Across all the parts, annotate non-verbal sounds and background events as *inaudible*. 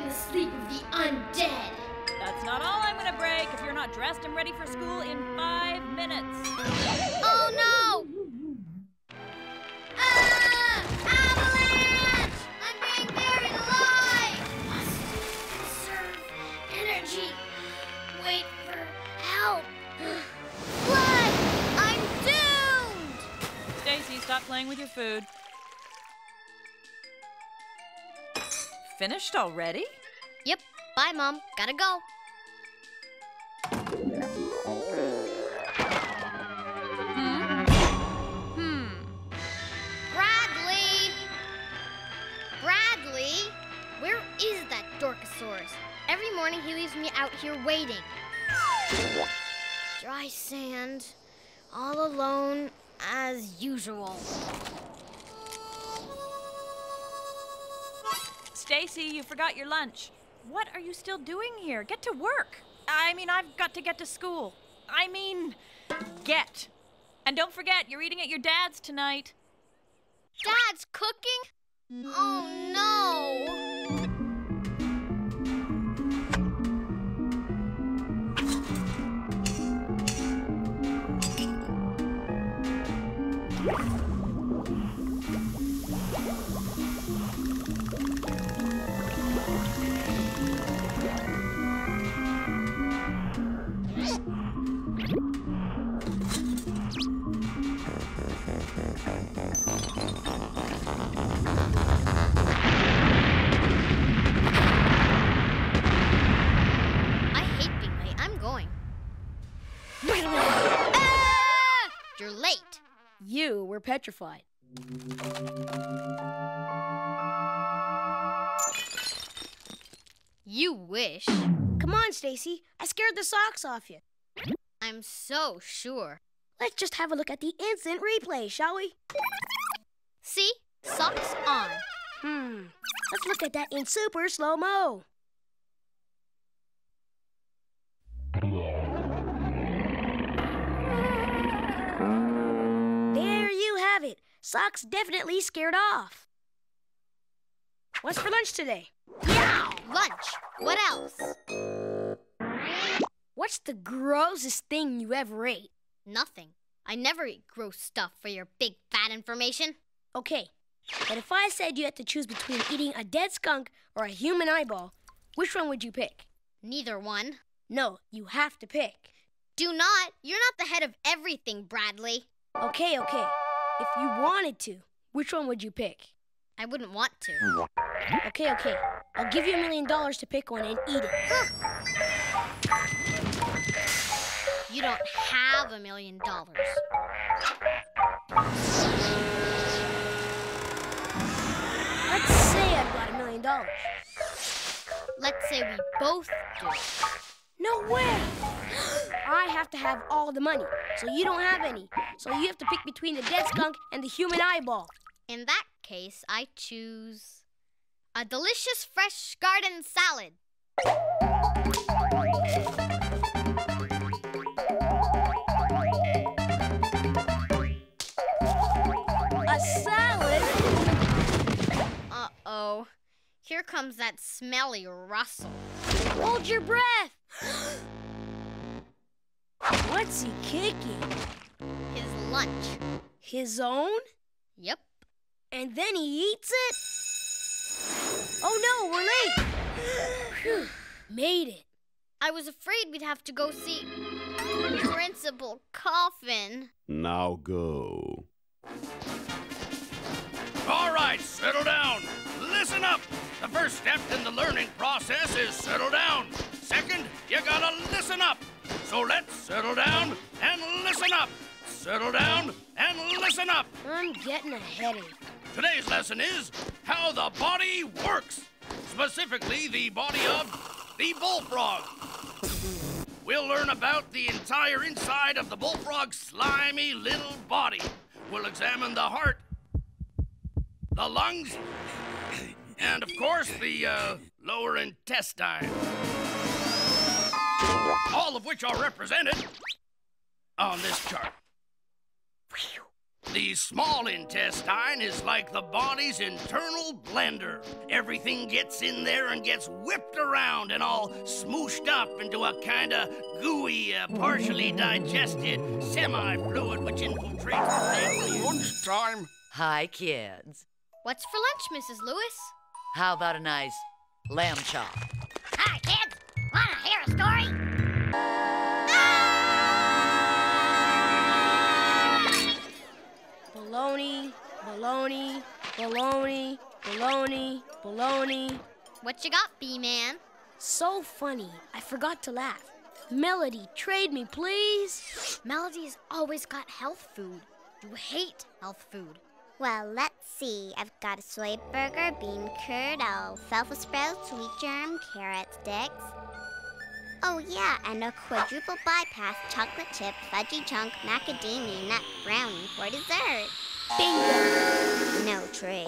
broken the sleep of the undead. That's not all I'm gonna break if you're not dressed and ready for school in five minutes. Oh no! Ah! Avalanche! I'm being buried alive! Must conserve energy. Wait for help. Blood! I'm doomed! Stacy, stop playing with your food. Finished already? Bye, Mom. Gotta go. Hmm? Hmm. Bradley! Bradley! Where is that Dorkosaurus? Every morning he leaves me out here waiting. Dry sand, all alone as usual. Stacy, you forgot your lunch. What are you still doing here? Get to work. I mean, I've got to get to school. I mean, get. And don't forget, you're eating at your dad's tonight. Dad's cooking? Oh no! You were petrified. You wish. Come on, Stacy. I scared the socks off you. I'm so sure. Let's just have a look at the instant replay, shall we? See? Socks on. Hmm. Let's look at that in super slow mo. There you have it. Socks definitely scared off. What's for lunch today? Yeah, Lunch. What else? What's the grossest thing you ever ate? Nothing. I never eat gross stuff for your big fat information. Okay, but if I said you had to choose between eating a dead skunk or a human eyeball, which one would you pick? Neither one. No, you have to pick. Do not. You're not the head of everything, Bradley. Okay, okay. If you wanted to, which one would you pick? I wouldn't want to. Okay, okay. I'll give you a million dollars to pick one and eat it. You don't have a million dollars. Let's say I've got a million dollars. Let's say we both do. No way! *gasps* I have to have all the money, so you don't have any. So you have to pick between the dead skunk and the human eyeball. In that case, I choose a delicious fresh garden salad. A salad? Uh oh. Here comes that smelly Russell. Hold your breath! What's he kicking? His lunch. His own? Yep. And then he eats it? Oh no, we're late! Phew, Made it. I was afraid we'd have to go see Principal Coffin. Now go. All right, settle down. Listen up. The first step in the learning process is settle down. Second, you gotta listen up. So let's settle down and listen up. Settle down and listen up. I'm getting a headache. Today's lesson is how the body works. Specifically, the body of the bullfrog. We'll learn about the entire inside of the bullfrog's slimy little body. We'll examine the heart, the lungs, *coughs* and of course, the uh, lower intestine. All of which are represented on this chart. The small intestine is like the body's internal blender. Everything gets in there and gets whipped around and all smooshed up into a kind of gooey, uh, partially digested semi-fluid which infiltrates the Lunchtime. Hi, kids. What's for lunch, Mrs. Lewis? How about a nice lamb chop? Hi, kids. Wanna hear a story? Baloney, baloney, baloney, baloney, baloney. What you got, B-Man? So funny, I forgot to laugh. Melody, trade me, please. Melody's always got health food. You hate health food. Well, let's see. I've got a soy burger, bean curd, alfalfa sprouts, sweet germ, carrot sticks. Oh, yeah, and a quadruple bypass chocolate chip fudgy chunk macadamia nut brownie for dessert. Bingo. No trade.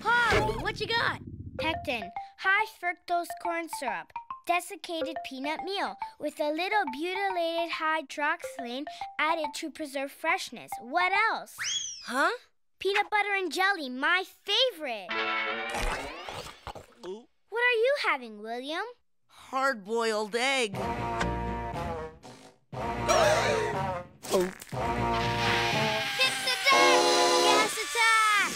Polly, what you got? Pectin, high fructose corn syrup, desiccated peanut meal with a little butylated hydroxylane added to preserve freshness. What else? Huh? Peanut butter and jelly, my favorite. What are you having, William? Hard boiled egg. *gasps* Oh. Hit the deck! Gas attack!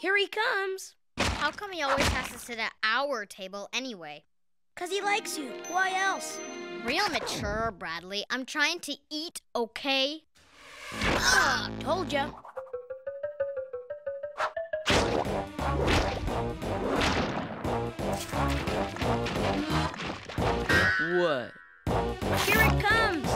Here he comes. How come he always has to sit at our table anyway? Cause he likes you. Why else? Real mature, Bradley. I'm trying to eat, okay? Ah, told ya. What? Here it comes.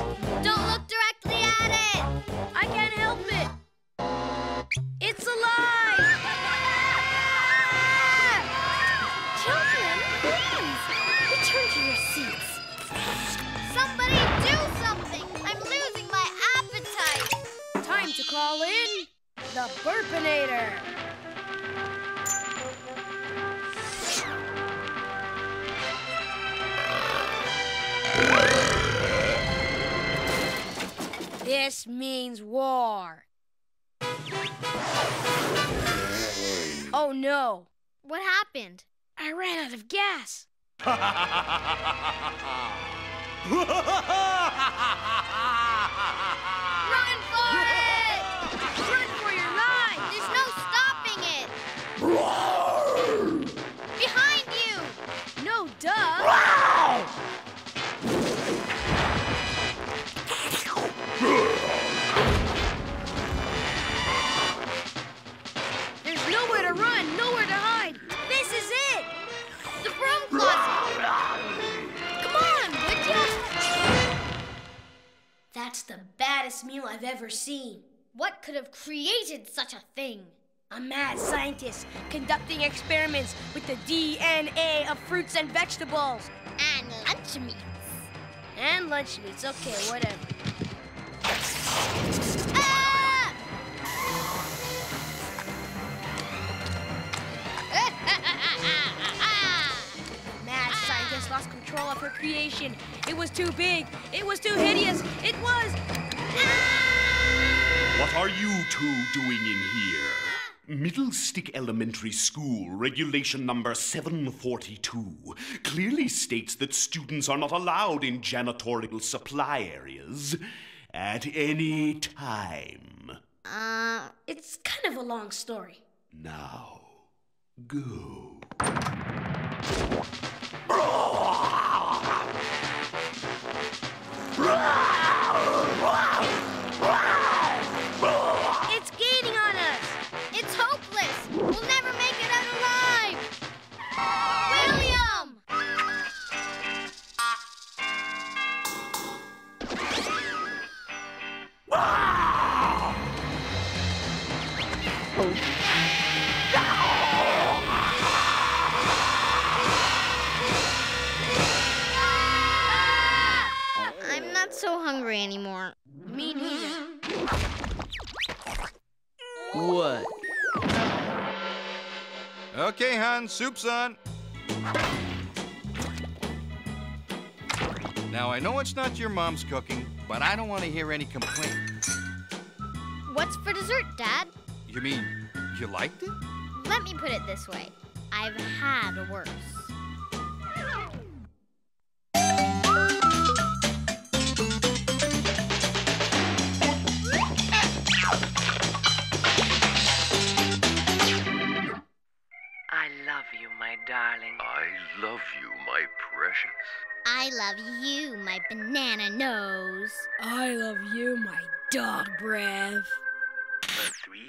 This means war. Oh no, What happened? I ran out of gas. Run for it! Run for your life! There's no stopping it! The baddest meal I've ever seen. What could have created such a thing? A mad scientist conducting experiments with the DNA of fruits and vegetables. And lunch meats. And lunch meats. Okay, whatever. Ah! *laughs* *laughs* Mad scientist lost control of her creation. It was too big. It was too hideous. It was. What are you two doing in here? Middlestick Elementary School, regulation number 742, clearly states that students are not allowed in janitorial supply areas at any time. Uh, It's kind of a long story. Now, go. I'm not so hungry anymore. Me neither. What? Okay, hon, soup's on. Now, I know it's not your mom's cooking, but I don't want to hear any complaint. What's for dessert, Dad? You mean you liked it? Let me put it this way I've had worse. I love you, my darling. I love you, my precious. I love you, my banana nose. I love you, my dog breath.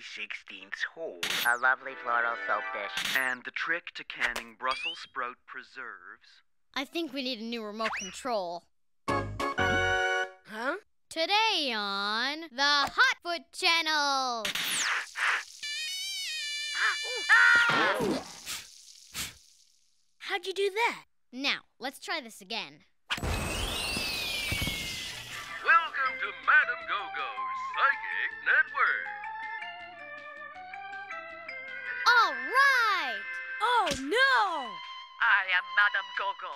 The 3 16ths hole. A lovely floral soap dish. And the trick to canning Brussels sprout preserves. I think we need a new remote control. Huh? Today on the Hotfoot Channel. How'd you do that? Now, let's try this again. Welcome to Madame Go-Go's Psychic Network. All right! Oh no! I am Madame Gogo,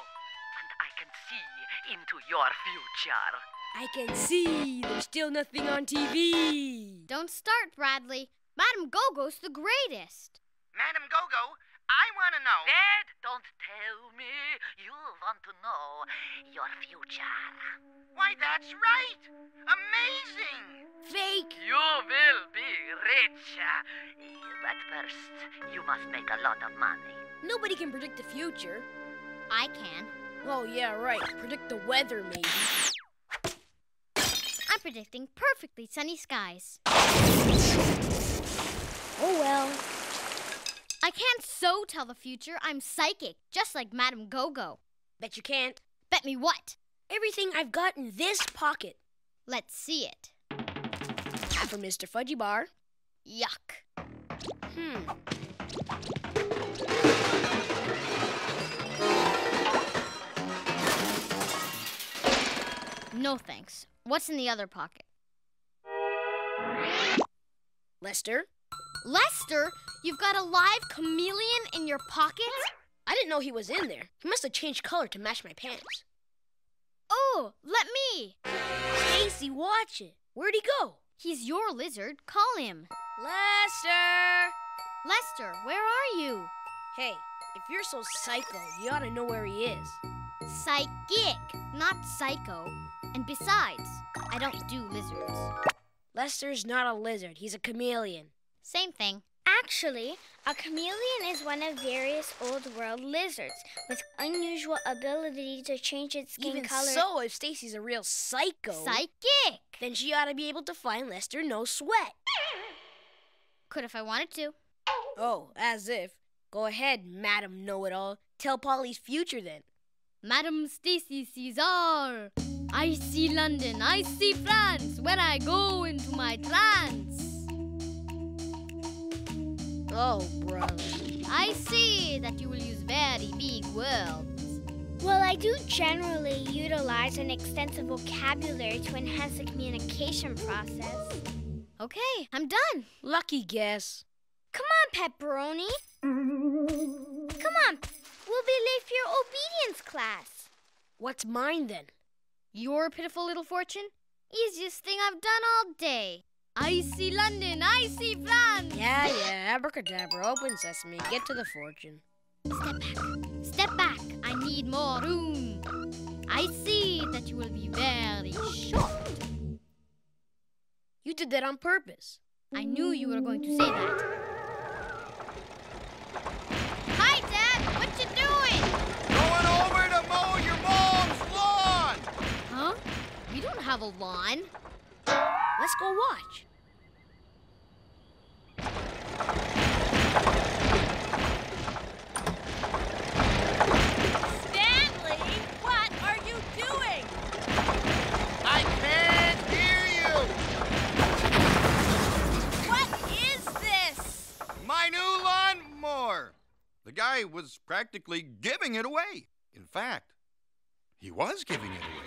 and I can see into your future. I can see there's still nothing on TV. Don't start, Bradley. Madam Gogo's the greatest. Madam Gogo, I want to know. Dad, don't tell me. You want to know your future. Why, that's right. Amazing. Fake. You will be rich. But first, you must make a lot of money. Nobody can predict the future. I can. Oh, yeah, right. Predict the weather, maybe. I'm predicting perfectly sunny skies. Oh, well. I can't so tell the future. I'm psychic, just like Madam Gogo. Bet you can't. Bet me what? Everything I've got in this pocket. Let's see it. A Mr. Fudgy Bar. Yuck. Hmm. No thanks. What's in the other pocket? Lester? Lester, you've got a live chameleon in your pocket? I didn't know he was in there. He must have changed color to match my pants. Oh, let me. Stacy, watch it. Where'd he go? He's your lizard. Call him. Lester! Lester, where are you? Hey, if you're so psycho, you ought to know where he is. Psychic, not psycho. And besides, I don't do lizards. Lester's not a lizard. He's a chameleon. Same thing. Actually, a chameleon is one of various old world lizards with unusual ability to change its skin Even color. so, if Stacy's a real psycho, Psychic! then she ought to be able to find Lester no sweat. Could if I wanted to. Oh, as if. Go ahead, Madam Know It All. Tell Polly's future then. Madam Stacy Caesar. I see London, I see France when I go into my trance. Oh, brother. I see that you will use very big words. Well, I do generally utilize an extensive vocabulary to enhance the communication process. Okay, I'm done. Lucky guess. Come on, Pepperoni. Come on. We'll be late for your obedience class. What's mine then? Your pitiful little fortune? Easiest thing I've done all day. I see London, I see France. Yeah, yeah. Abracadabra, open sesame. Get to the fortune. Step back, step back. I need more room. I see that you will be very short. You did that on purpose. I knew you were going to say that. Hi, Dad. What you doing? Going over to mow your mom's lawn! Huh? We don't have a lawn. Let's go watch. Stanley, what are you doing? I can't hear you! What is this? My new lawnmower! The guy was practically giving it away. In fact, he was giving it away.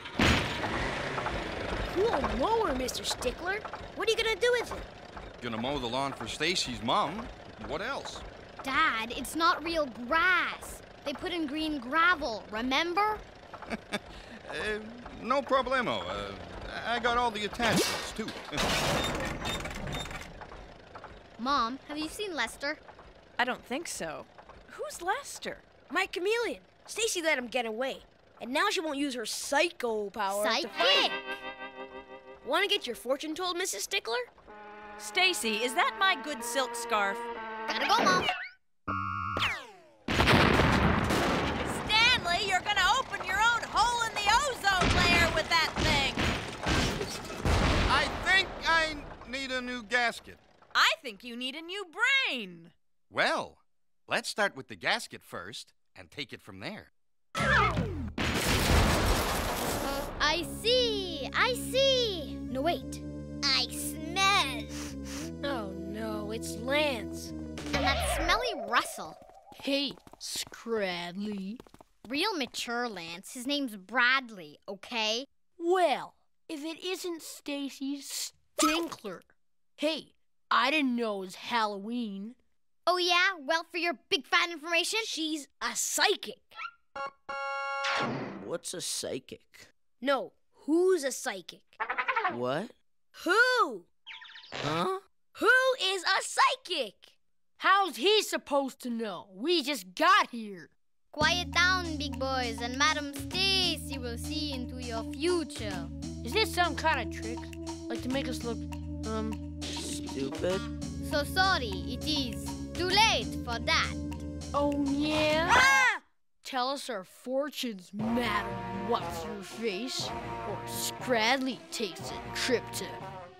Cool mower, Mr. Stickler. What are you gonna do with it? Gonna mow the lawn for Stacy's mom. What else? Dad, it's not real grass. They put in green gravel, remember? *laughs* Uh, no problemo. Uh, I got all the attachments, too. *laughs* Mom, have you seen Lester? I don't think so. Who's Lester? My chameleon. Stacy let him get away. And now she won't use her psycho power to find Psychic! Him. Want to get your fortune told, Mrs. Stickler? Stacy, is that my good silk scarf? Gotta go, Mom. Stanley, you're gonna open your own hole in the ozone layer with that thing. I think I need a new gasket. I think you need a new brain. Well, let's start with the gasket first and take it from there. I see, I see. No, wait. I smell. Oh no, it's Lance. And that smelly Russell. Hey, Scradley. Real mature Lance. His name's Bradley, okay? Well, if it isn't Stacy's Stinkler. Hey, I didn't know it was Halloween. Oh, yeah? Well, for your big fat information, She's a psychic. What's a psychic? No, who's a psychic? What? Who? Huh? Who is a psychic? How's he supposed to know? We just got here. quiet down, big boys, and Madam Stacy will see into your future. Is this some kind of trick? Like to make us look, um, Stupid? So sorry, it is too late for that. oh yeah? Ah! Tell us our fortunes, Madam What's Your Face, or Scradley takes a trip to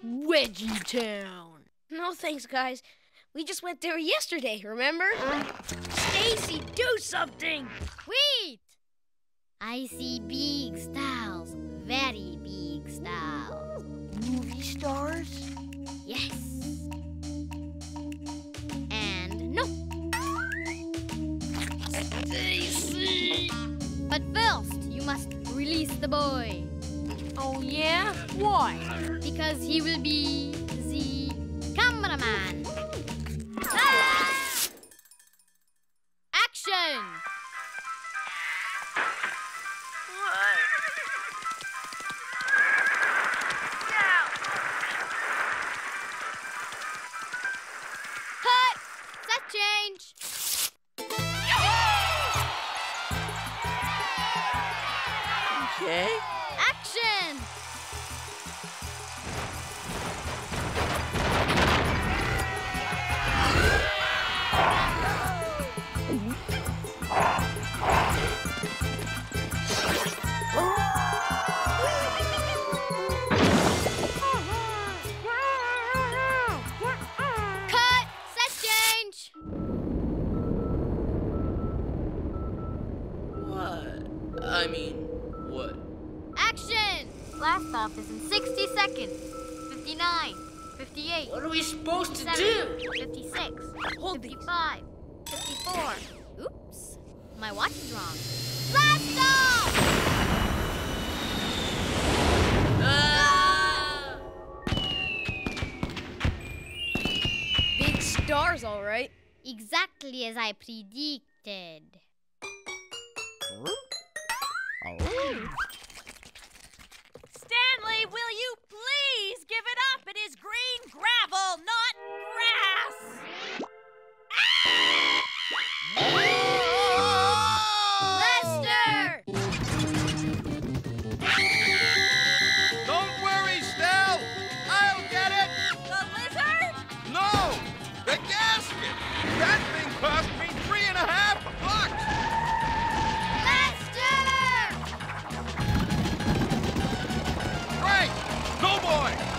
Wedgie Town. No thanks, guys. We just went there yesterday, remember? Stacy, do something! Wait! I see big stars, very big stars. Movie stars? Yes. But first, you must release the boy. Oh yeah? Why? Because he will be the cameraman. Ah! Stars, all right. Exactly as I predicted. Stanley, will you please give it up? It is green gravel, not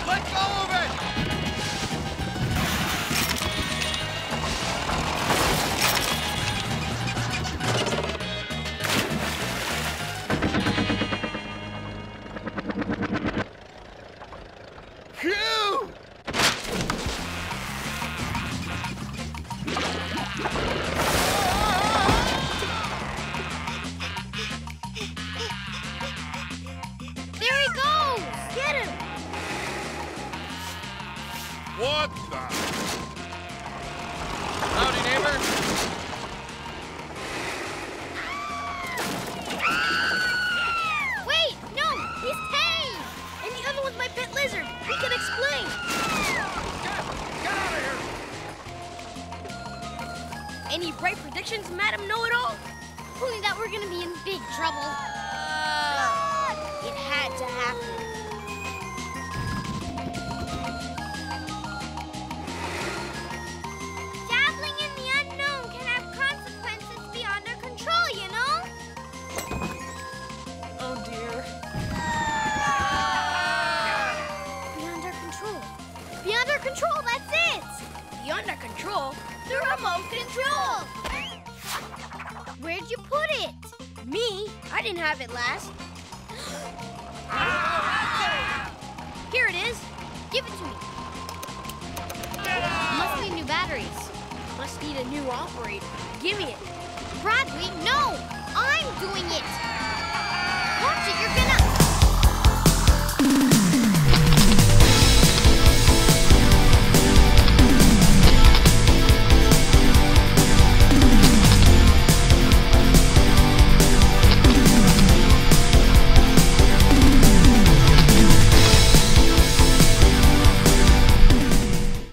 Let go of it. Gonna be in big trouble. it had to happen. Dabbling in the unknown can have consequences beyond our control, you know? Oh dear. Beyond our control. Beyond our control, that's it! Beyond our control? The remote control! Where'd you put it? Me? I didn't have it last. Here it is. Give it to me. Must need new batteries. Must need a new operator. Give me it. Bradley, no! I'm doing it! Watch it, you're